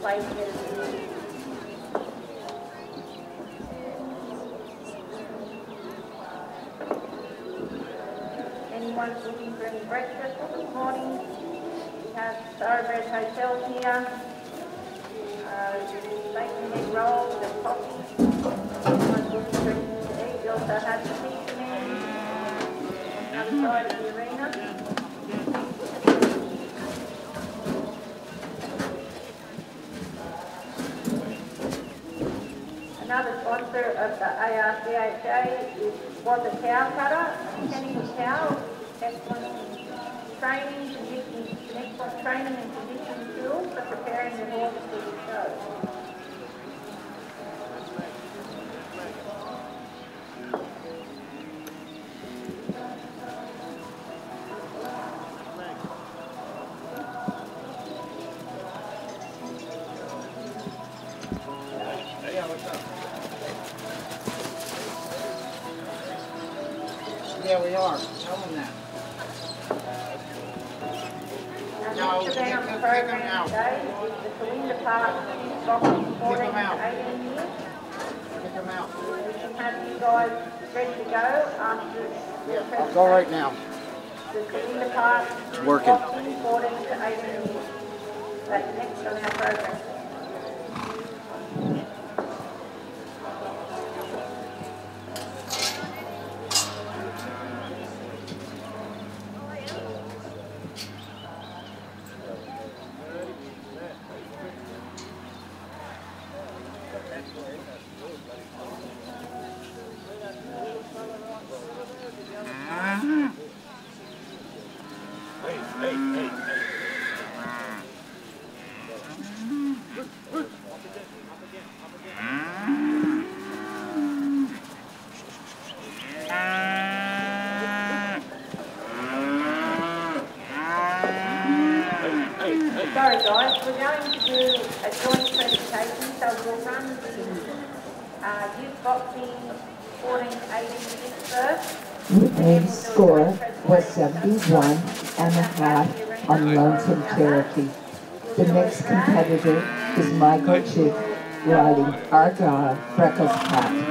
place that it is. Anyone looking for any breakfast this morning? We have Thoroughbred Hotel here. Uh, bacon egg rolls and coffee. Anyone looking for anything to eat? We also have the pizza on the side of the arena. Another sponsor of the ARCHA is, was a cow cutter, Kenny Cow, excellent training, conditioning, excellent training and conditioning tools for preparing the horse Yeah, we are. Tell them that. No, next kick event them- program out. today the Kalinda Park boxing fourteen them out. to eighteen years. Kick them out. We can have you guys ready to go after the Yeah, I'll go right now. The Kalinda Park Working. boxing fourteen to eighteen years. That's next on our program. Thank you. Sorry guys, we're going to do a joint presentation, so we'll run the uh, youth boxing 14 to 18 years first. Score was 71 and a half on Lonesome Cherokee. The next competitor is Michael Chick riding Argyle Freckles Pat.